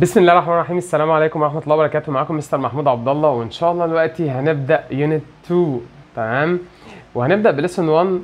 بسم الله الرحمن الرحيم. السلام عليكم ورحمة الله وبركاته. معاكم مستر محمود عبد الله. وإن شاء الله دلوقتي هنبدأ unit 2 تمام؟ وهنبدأ ب lesson 1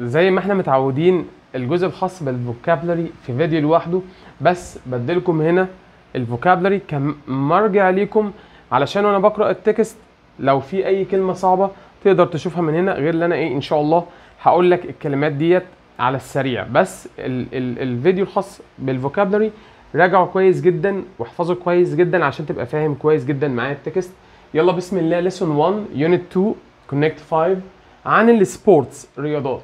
زي ما إحنا متعودين الجزء الخاص بال vocabulary في فيديو لوحده. بس بديلكم هنا ال vocabulary. كمرجع ليكم علشان وأنا بقرأ ال text. لو في أي كلمة صعبة تقدر تشوفها من هنا غير اللي أنا إيه إن شاء الله هقول لك الكلمات ديت على السريع. بس ال ال الفيديو الخاص بال vocabulary راجعه كويس جدا واحفظه كويس جدا عشان تبقى فاهم كويس جدا معايا ال text. يلا بسم الله lesson 1 unit 2 Connect 5 عن ال sports رياضات.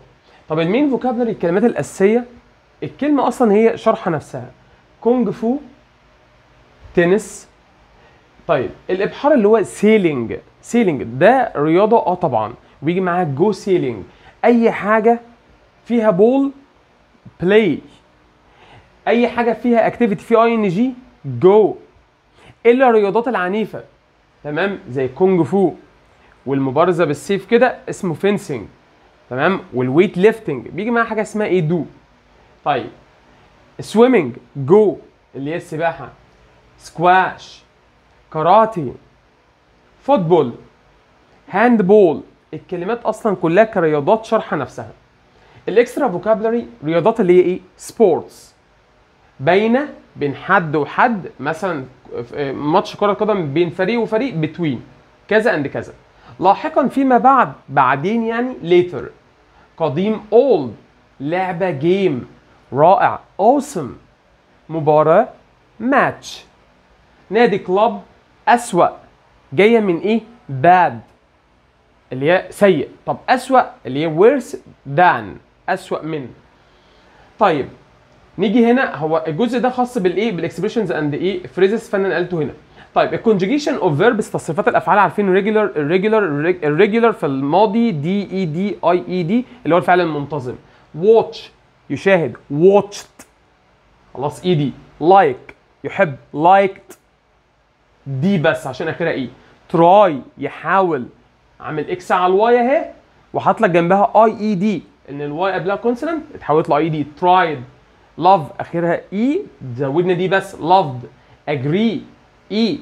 طب ال main vocabulary الكلمات الأساسية الكلمة أصلا هي شرح نفسها. kung fu tennis. طيب الإبحار اللي هو sailing sailing ده رياضة آه طبعا. ويجي معاها go sailing أي حاجة فيها ball play أي حاجة فيها activity في ing go إلا الرياضات العنيفة تمام؟ زي kung fu والمبارزة بالسيف كده اسمه fencing تمام؟ وال weight lifting بيجي معاها حاجة اسمها إيه؟ do طيب swimming go اللي هي السباحة. squash karate football handball الكلمات أصلا كلها كرياضات شرح نفسها. ال extra vocabulary رياضات اللي هي إيه؟ sports between بين حد وحد مثلا ماتش كرة قدم بين فريق وفريق between كذا and كذا. لاحقا فيما بعد بعدين يعني later. قديم old لعبة game رائع awesome مباراة ماتش نادي club أسوأ. جاية من إيه؟ bad. اللي هي سيء. طب أسوأ اللي هي worse than. أسوأ من. طيب نيجي هنا هو الجزء ده خاص بالإيه؟ بال expressions and إيه phrases فأنا نقلته هنا. طيب ال conjugation of verbs تصريفات الأفعال عارفين regular ال regular ال regular في الماضي d ed ied اللي هو الفعل المنتظم. watch يشاهد. watched خلاص ed like يحب. liked d بس عشان اخرها e try يحاول. عامل x على ال y أهي وحاط لك جنبها ied إن ال y قبلها consonant اتحولت ل ied tried love أخرها e زودنا d بس. loved agree e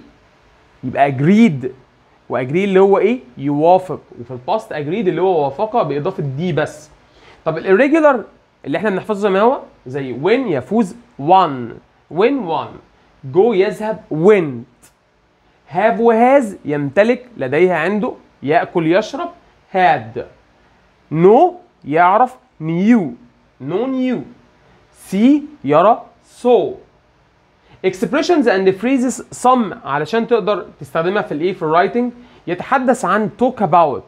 يبقى agreed و agree اللي هو إيه؟ يوافق. وفي ال past agreed اللي هو وافق بإضافة d بس. طب ال irregular اللي إحنا بنحفظه زي ما هو زي win يفوز won win won go يذهب went. have و has يمتلك لديها عنده. يأكل يشرب. هاد نو يعرف نيو نو نيو سي يرى سو expressions and phrases some علشان تقدر تستخدمها في الايه في ال writing يتحدث عن talk about.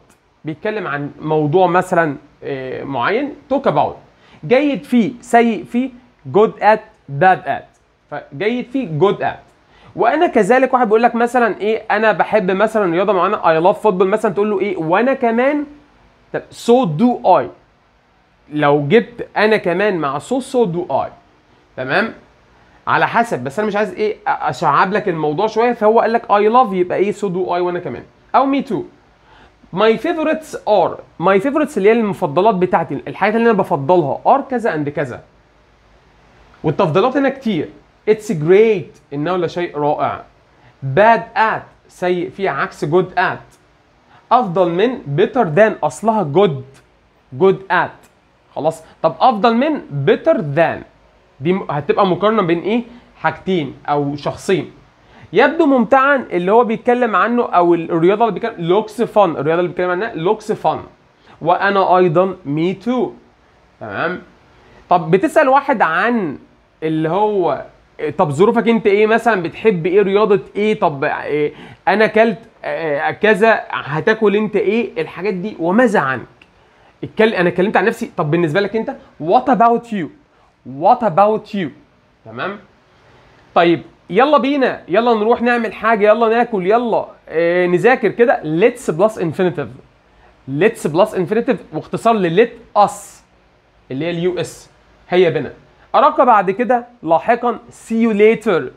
بيتكلم عن موضوع مثلا آه، معين talk about. جيد فيه سيء فيه good at bad at. فجيد فيه good at. وأنا كذلك واحد بيقول لك مثلا إيه أنا بحب مثلا رياضة معينة I love football مثلا تقول له إيه وأنا كمان طب so do I. لو جبت أنا كمان مع so do I تمام؟ على حسب بس أنا مش عايز إيه أشعب لك الموضوع شوية فهو قال لك I love يبقى إيه so do I وأنا كمان. أو me too my favorites are my favorites اللي هي المفضلات بتاعتي الحاجات اللي أنا بفضلها are كذا and كذا. والتفضيلات هنا كتير. it's great إنه لشيء رائع. bad at سيء فيه عكس good at أفضل من better than أصلها good good at خلاص. طب أفضل من better than دي هتبقى مقارنة بين إيه؟ حاجتين أو شخصين. يبدو ممتعا اللي هو بيتكلم عنه أو الرياضة اللي بيتكلم looks fun الرياضة اللي بيتكلم عنها looks fun وأنا أيضا me too تمام؟ طب بتسأل واحد عن اللي هو طب ظروفك أنت إيه مثلا؟ بتحب إيه؟ رياضة إيه؟ طب إيه؟ أنا أكلت آه، كذا هتاكل أنت إيه؟ الحاجات دي. وماذا عنك؟ اتكلم أنا اتكلمت عن نفسي. طب بالنسبة لك أنت what about you what about you تمام؟ طيب يلا بينا. يلا نروح نعمل حاجة. يلا ناكل. يلا آه نذاكر كده. let's plus infinitive let's plus infinitive واختصار ل let us اللي هي ال u s هيا بنا. أراك بعد كده لاحقا. see you later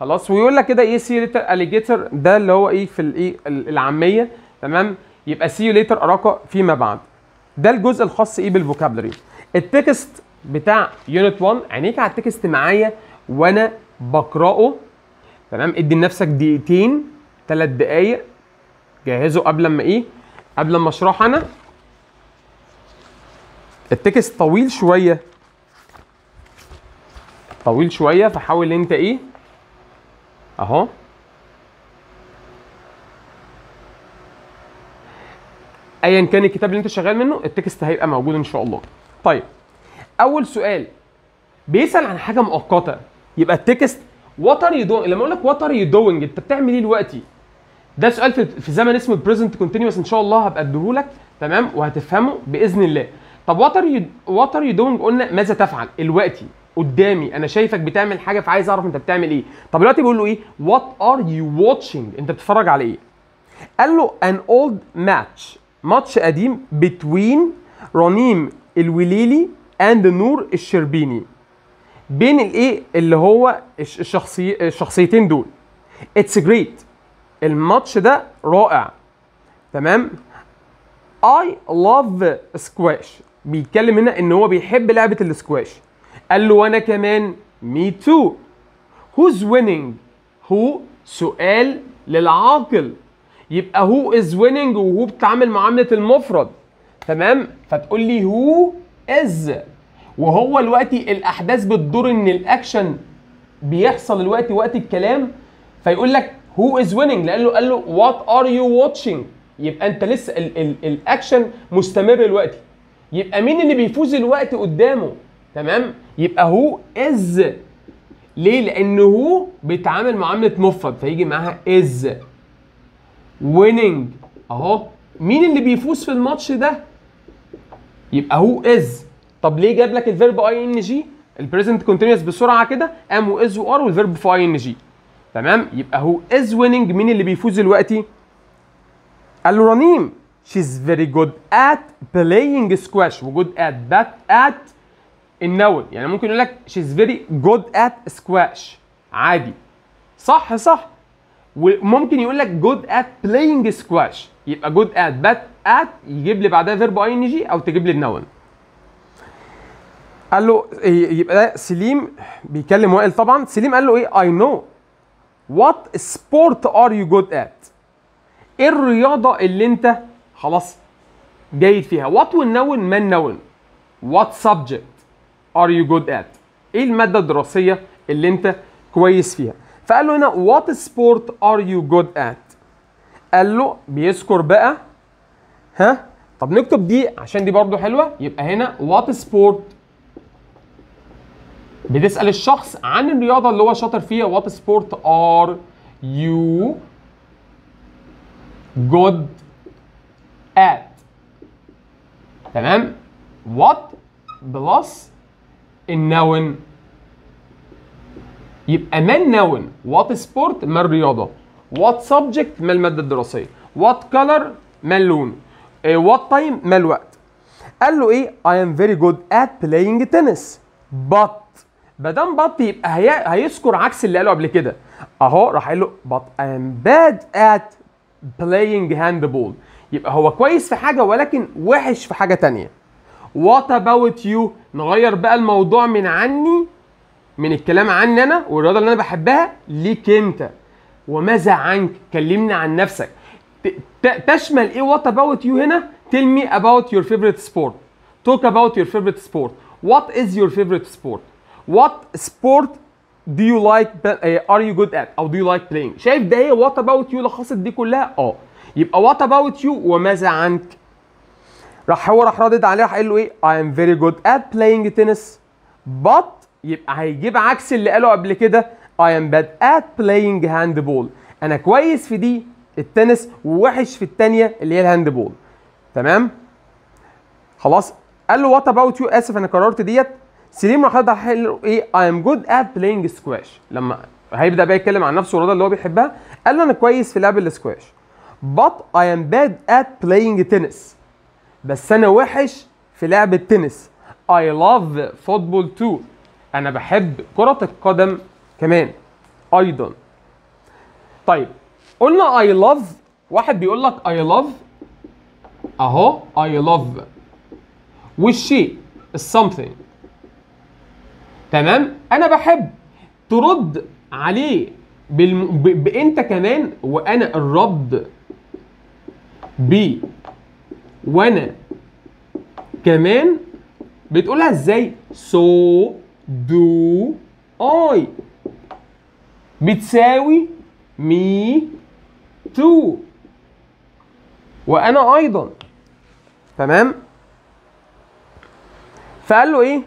خلاص؟ ويقول لك كده إيه see you later alligator ده اللي هو إيه في الايه العامية. تمام؟ يبقى see you later أراك فيما بعد. ده الجزء الخاص إيه بال vocabulary. ال text بتاع unit 1 عينيك على ال text معايا وأنا بقرأه. تمام؟ ادي لنفسك دقيقتين ثلاث دقايق. جهزه قبل ما إيه؟ قبل ما اشرح أنا. ال text طويل شوية. طويل شوية فحاول أنت إيه؟ أهو. ايا كان الكتاب اللي أنت شغال منه ال text هيبقى موجود إن شاء الله. طيب أول سؤال. بيسأل عن حاجة مؤقتة. يبقى ال text what are you doing لما أقول لك what are you doing أنت بتعمل إيه دلوقتي؟ ده سؤال في, زمن اسمه present continuous إن شاء الله هبقى اديهولك تمام؟ وهتفهمه بإذن الله. طب what are you what are you doing قلنا ماذا تفعل دلوقتي؟ قدامي. أنا شايفك بتعمل حاجة فعايز أعرف أنت بتعمل إيه. طب دلوقتي بيقول له إيه؟ what are you watching أنت بتتفرج على إيه؟ قال له an old match ماتش قديم between رنيم الوليلي and نور الشربيني. بين الايه اللي هو الش- الشخصي الشخصيتين دول. it's great الماتش ده رائع. تمام؟ I love squash. بيتكلم هنا إن هو بيحب لعبة السكواش قال له وأنا كمان me too. Who's winning? who سؤال للعاقل. يبقى who is winning وهو بتعامل معاملة المفرد. تمام؟ فتقول لي who is. وهو دلوقتي الأحداث بتدور إن الأكشن بيحصل دلوقتي وقت الكلام. فيقول لك who is winning لأن له قال له what are you watching يبقى أنت لسه ال ال الأكشن مستمر دلوقتي يبقى مين اللي بيفوز الوقت قدامه؟ تمام؟ يبقى who is ليه؟ لأن هو بيتعامل معاملة مفرد. فيجي معاها از winning. أهو. مين اللي بيفوز في الماتش ده؟ يبقى who is طب ليه جاب لك ال verb ing ال present continuous بسرعة كده. am و is و are وال verb في ing تمام؟ يبقى who is winning مين اللي بيفوز دلوقتي؟ قال له رنيم she's very good at playing squash. وجود at that at ال noun يعني ممكن يقول لك she's very good at squash. عادي. صح صح. وممكن يقول لك good at playing squash. يبقى good at good at يجيب لي بعدها verb ing أو تجيب لي ال noun قال له يبقى ده سليم بيكلم وائل طبعا. سليم قال له إيه؟ I know. What sport are you good at? إيه الرياضة اللي أنت خلاص جيد فيها؟ what وال noun ما ال noun what subject are you good at إيه المادة الدراسية اللي أنت كويس فيها؟ فقال له هنا what sport are you good at قال له بيذكر بقى. ها؟ طب نكتب دي عشان دي برضو حلوة. يبقى هنا what sport بتسأل الشخص عن الرياضة اللي هو شاطر فيها what sport are you good at? تمام؟ What plus ال noun يبقى ما ال noun what sport? ما الرياضة. What subject? ما المادة الدراسية. What color? ما اللون. إيه what time? ما الوقت. قال له إيه? I am very good at playing tennis. But. مادام but يبقى هي... هيذكر عكس اللي قاله قبل كده. أهو راح قال له but I am bad at playing handball. يبقى هو كويس في حاجة ولكن وحش في حاجة تانية. What about you? نغير بقى الموضوع من عني من الكلام عني أنا والرياضة اللي أنا بحبها ليك أنت. وماذا عنك؟ كلمني عن نفسك. تشمل إيه what about you هنا؟ tell me about your favorite sport talk about your favorite sport what is your favorite sport what sport do you like uh, are you good at? أو do you like playing? شايف ده إيه what about you لخصت دي كلها؟ آه. يبقى what about you وماذا عنك؟ راح هو راح رادد عليه راح قال له إيه؟ I am very good at playing tennis. But يبقى هيجيب عكس اللي قاله قبل كده. I am bad at playing handball. أنا كويس في دي التنس ووحش في التانية اللي هي ال handball تمام؟ خلاص. قال له what about you آسف أنا قررت ديت. سليم راح قال له إيه I am good at playing squash لما هيبدأ بقى يتكلم عن نفسه والرياضة اللي هو بيحبها قال له أنا كويس في لعب السكواش but I am bad at playing tennis. بس أنا وحش في لعب التنس. I love football too. أنا بحب كرة القدم كمان أيضا. طيب قلنا I love واحد بيقول لك I love أهو I love. والشيء something. تمام؟ أنا بحب ترد عليه بالم... ب... بإنت كمان وأنا الرد ب. وأنا كمان بتقولها إزاي؟ so do I بتساوي me too وأنا أيضا. تمام؟ فقال له إيه؟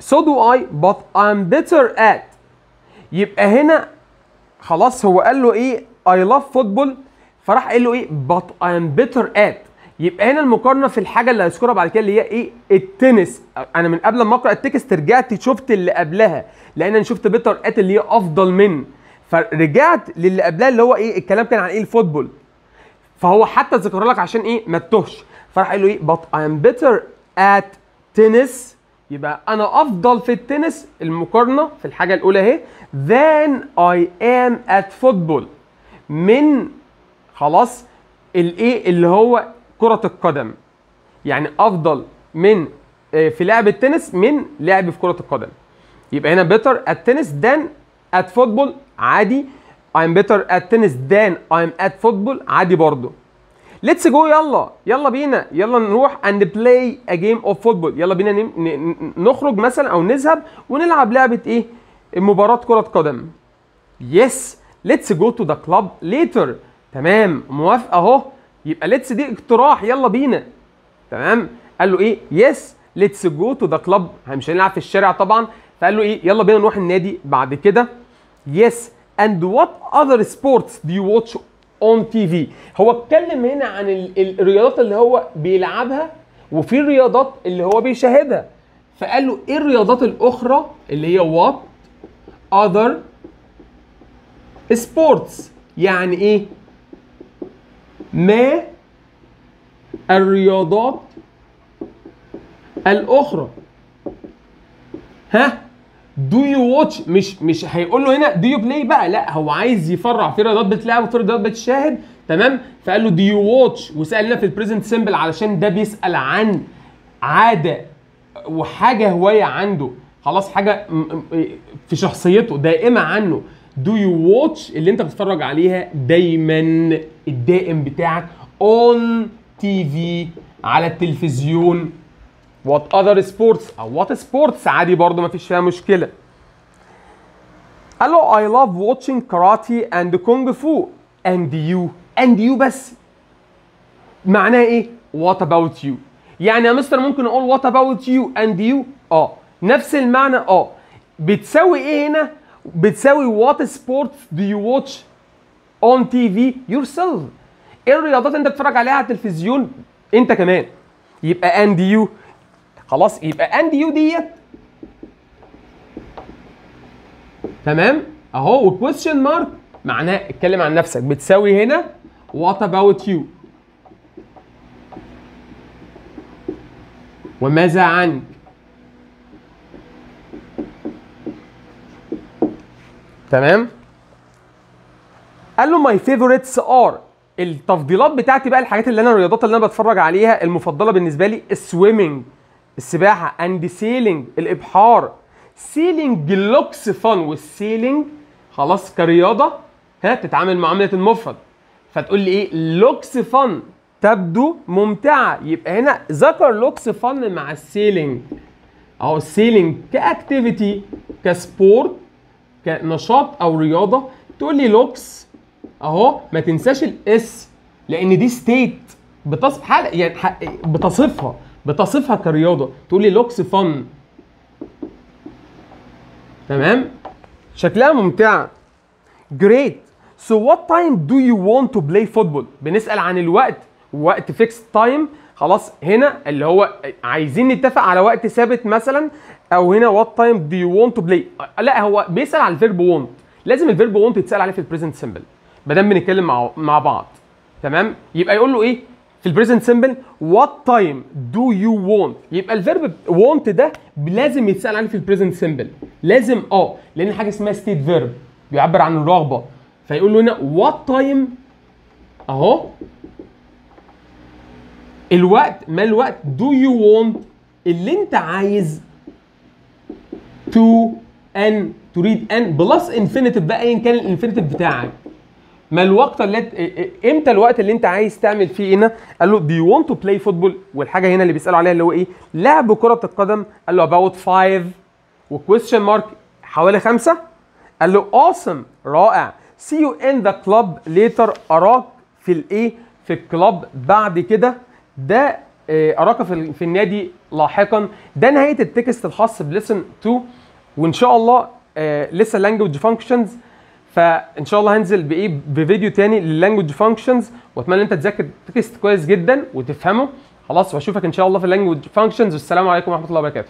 So do I but I'm better at. يبقى هنا خلاص هو قال له إيه؟ I love football. فراح قال له إيه؟ But I'm better at. يبقى هنا المقارنة في الحاجة اللي هذكرها بعد كده اللي هي إيه؟ التنس. أنا من قبل ما أقرأ ال text رجعت شفت اللي قبلها لأن أنا شفت better at اللي هي أفضل من. فرجعت للي قبلها اللي هو إيه؟ الكلام كان عن إيه؟ ال football. فهو حتى ذكر لك عشان إيه؟ ما تتوهش. فراح قال له إيه؟ But I'm better at tennis. يبقى أنا أفضل في التنس المقارنة في الحاجة الأولى أهي than I am at football. من خلاص الايه اللي هو كرة القدم. يعني أفضل من آه، في لعب التنس من لعب في كرة القدم. يبقى هنا better at tennis than at football عادي. I'm better at tennis than I'm at football عادي برضه let's go يلا. يلا بينا. يلا نروح and play a game of football. يلا بينا نخرج مثلا أو نذهب ونلعب لعبة إيه؟ مباراة كرة قدم. yes let's go to the club later تمام. موافق أهو. يبقى let's دي اقتراح يلا بينا. تمام؟ قال له إيه؟ yes let's go to the club مش هنلعب في الشارع طبعا. فقال له إيه؟ يلا بينا نروح النادي بعد كده. yes and what other sports do you watch on TV هو اتكلم هنا عن ال- الرياضات اللي هو بيلعبها وفي الرياضات اللي هو بيشاهدها. فقال له إيه الرياضات الأخرى اللي هي what other sports يعني إيه؟ ما الرياضات الأخرى. ها؟ do you watch مش مش هيقول له هنا do you play بقى. لا هو عايز يفرع في رياضات بتلعب وفي رياضات بتشاهد. تمام؟ فقال له do you watch وسالنا في ال present simple علشان ده بيسأل عن عادة وحاجة هواية عنده. خلاص حاجة في شخصيته دائمة عنه. do you watch اللي انت بتتفرج عليها دايما الدائم بتاعك on TV على التلفزيون. what other sports أو what sports عادي برضه مفيش فيها مشكلة. قال له I love watching karate and kung fu. And you? And you بس. معناها إيه؟ What about you? يعني يا مستر ممكن أقول what about you and you آه. نفس المعنى آه. بتساوي إيه هنا؟ بتساوي what sports do you watch on TV yourself. إيه الرياضات انت بتتفرج عليها على التلفزيون؟ انت كمان. يبقى and you. خلاص يبقى and you ديت. تمام؟ اهو وكويستشن مارك معناها اتكلم عن نفسك. بتساوي هنا what about you وماذا عنك؟ تمام؟ قال له my favourites are التفضيلات بتاعتي بقى الحاجات اللي أنا الرياضات اللي أنا بتفرج عليها المفضلة بالنسبة لي ال swimming السباحة and sailing الإبحار. sailing looks fun وال sailing خلاص كرياضة ها تتعامل معامله المفرد. فتقول لي إيه؟ looks fun تبدو ممتعة. يبقى هنا ذكر لوكس فن مع السيلينج أهو السيلينج كاكتيفيتي كسبورت كنشاط أو رياضة تقول لي looks أهو ما تنساش ال s لأن دي state بتصف حال يعني بتصفها بتصفها كرياضة. تقول لي looks fun تمام؟ شكلها ممتعة. great so what time do you want to play football بنسأل عن الوقت. وقت fixed time خلاص هنا اللي هو عايزين نتفق على وقت ثابت مثلا أو هنا what time do you want to play لا هو بيسأل على ال verb want لازم ال verb want يتسأل عليه في ال present simple ما دام بنتكلم مع مع بعض. تمام؟ يبقى يقول له إيه؟ في ال present simple what time do you want يبقى ال verb want ده لازم يتسأل عليه في ال present simple لازم آه لأن حاجة اسمها state verb بيعبر عن الرغبة. فيقول له هنا what time أهو. الوقت ما الوقت do you want اللي انت عايز to ان تريد ان plus infinitive بقى ايا كان ال infinitive بتاعك. ما الوقت اللي إمتى الوقت اللي انت عايز تعمل فيه هنا؟ قال له do you want to play football والحاجة هنا اللي بيسألوا عليها اللي هو إيه؟ لعب كرة القدم قال له about five. و question mark حوالي خمسة. قال له awesome رائع. see you in the club later أراك في الإيه؟ في ال club بعد كده. ده آه، أراك في, في النادي لاحقا. ده نهاية ال text الخاص ب lesson 2 وإن شاء الله آه لسه language functions فإن شاء الله هنزل بإيه؟ بفيديو تاني لل language functions وأتمنى أنت تذاكر ال text كويس جدا وتفهمه. خلاص وأشوفك إن شاء الله في ال language functions والسلام عليكم ورحمة الله وبركاته.